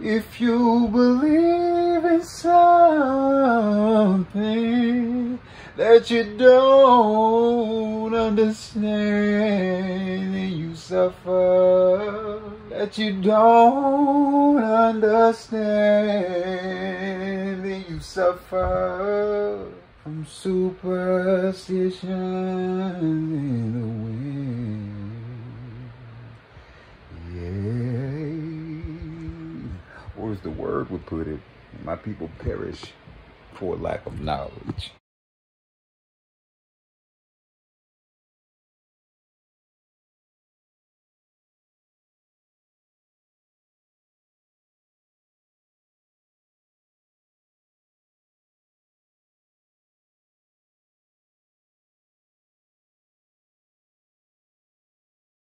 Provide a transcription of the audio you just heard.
If you believe in something that you don't understand, then you suffer. That you don't understand, then you suffer from superstition as the word would put it, my people perish for lack of knowledge.